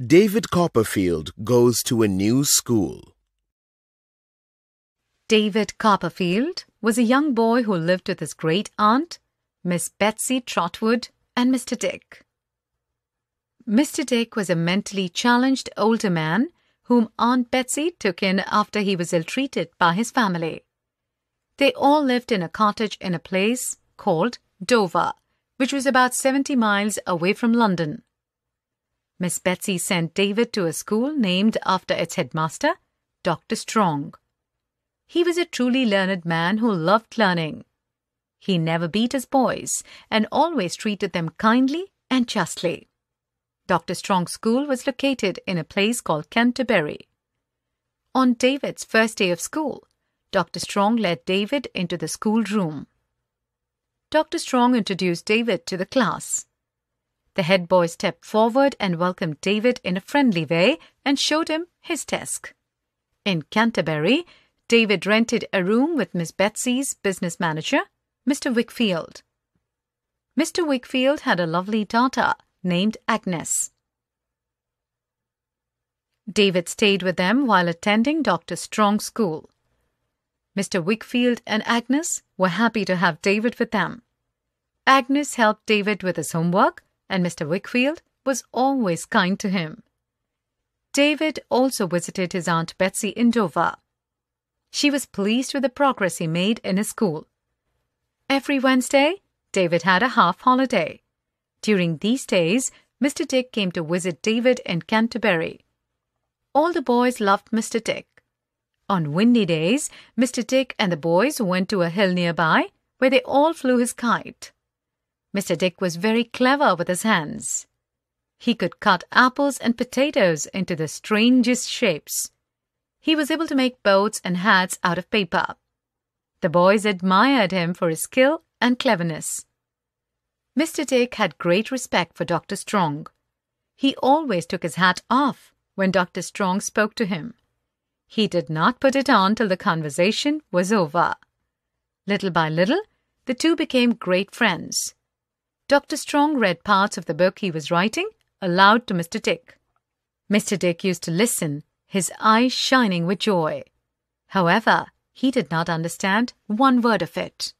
David Copperfield goes to a new school. David Copperfield was a young boy who lived with his great aunt, Miss Betsy Trotwood, and Mr. Dick. Mr. Dick was a mentally challenged older man whom Aunt Betsy took in after he was ill treated by his family. They all lived in a cottage in a place called Dover, which was about 70 miles away from London. Miss Betsy sent David to a school named after its headmaster, Dr. Strong. He was a truly learned man who loved learning. He never beat his boys and always treated them kindly and justly. Dr. Strong's school was located in a place called Canterbury. On David's first day of school, Dr. Strong led David into the schoolroom. Dr. Strong introduced David to the class. The head boy stepped forward and welcomed David in a friendly way and showed him his desk. In Canterbury, David rented a room with Miss Betsy's business manager, Mr. Wickfield. Mr. Wickfield had a lovely daughter named Agnes. David stayed with them while attending Dr. Strong's school. Mr. Wickfield and Agnes were happy to have David with them. Agnes helped David with his homework, and Mr. Wickfield was always kind to him. David also visited his Aunt Betsy in Dover. She was pleased with the progress he made in his school. Every Wednesday, David had a half holiday. During these days, Mr. Dick came to visit David in Canterbury. All the boys loved Mr. Dick. On windy days, Mr. Dick and the boys went to a hill nearby where they all flew his kite. Mr. Dick was very clever with his hands. He could cut apples and potatoes into the strangest shapes. He was able to make boats and hats out of paper. The boys admired him for his skill and cleverness. Mr. Dick had great respect for Dr. Strong. He always took his hat off when Dr. Strong spoke to him. He did not put it on till the conversation was over. Little by little, the two became great friends. Dr. Strong read parts of the book he was writing aloud to Mr. Dick. Mr. Dick used to listen, his eyes shining with joy. However, he did not understand one word of it.